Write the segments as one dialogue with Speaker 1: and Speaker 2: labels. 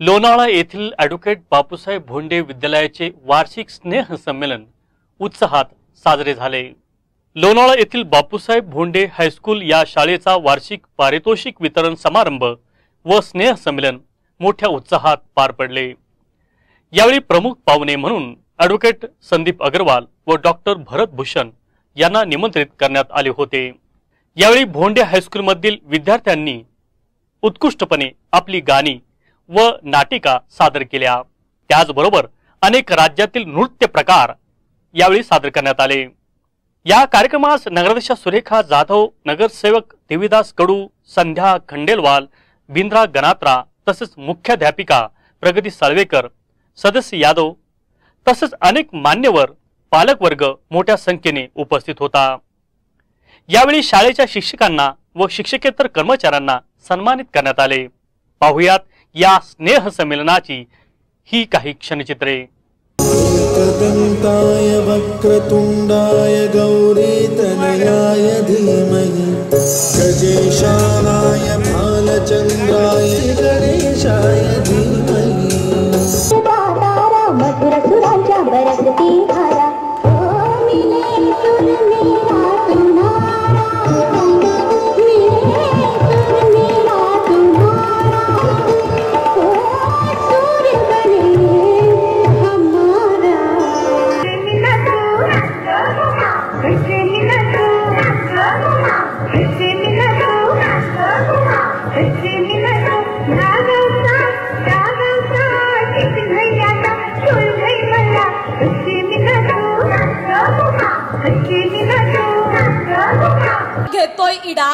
Speaker 1: लोणावळा येथील ॲडव्होकेट बापूसाहेब भोंडे विद्यालयाचे वार्षिक स्नेह संमेलन उत्साहात साजरे झाले. लोणावळा येथील बापूसाहेब भोंडे हायस्कूल या शाळेचा वार्षिक पारितोषिक वितरण समारंभ व स्नेह संमेलन मोठ्या उत्साहात पार पडले. यावेळी प्रमुख पाहुणे म्हणून ॲडव्होकेट संदीप अग्रवाल व डॉक्टर भरत भूषण यांना निमंत्रित करण्यात आले होते. यावेळी भोंडे हायस्कूलमधील विद्यार्थ्यांनी उत्कृष्टपणे आपली गाणी व नाटिका सादर केल्या. त्याचबरोबर अनेक राज्यातील नृत्य प्रकार यावेळी सादर करण्यात आले. या कार्यक्रमास नगराध्यक्षा सुरेखा जाधव नगरसेवक देवीदास कडू संध्या खंडेलवाल बिंद्रा गणात्रा तसेच मुख्याध्यापिका प्रगती साळवेकर सदस्य यादव तसेच अनेक मान्यवर पालकवर्ग मोठ्या संख्येने उपस्थित होता. यावेळी शाळेच्या शिक्षकांना व शिक्षकेतर कर्मचाऱ्यांना सन्मानित करण्यात आले. पाहुयात या स्नेह संमेलनाची ही काही क्षणचित्रे.
Speaker 2: एकदन्ताय वक्रतुण्डाय गौरीतनयाय धीमहि। गजेशानाय भालचन्द्राय। गणेशाय धीमहि
Speaker 3: घेतोय इडा.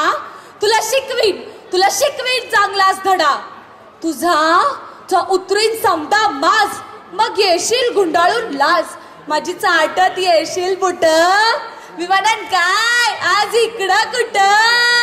Speaker 3: तुला शिकवीन. तुला शिकवीन चांगलाच धडा. तुझा तुझा उतरीन समता माज. मग येशील गुंडाळून लाज. माझी चाटत येशील बुट. मी काय? आज इकडं कुठं?